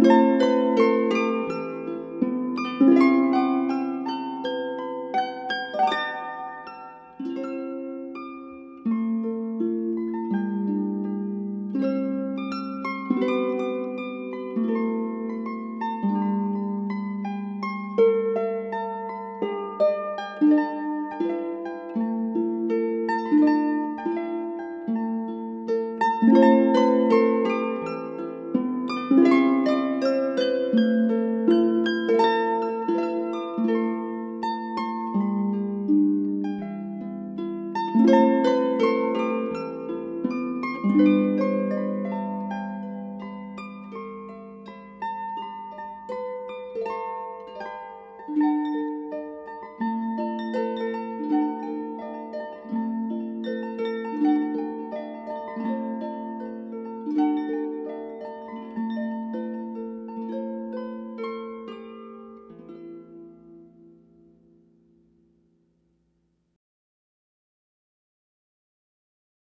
Música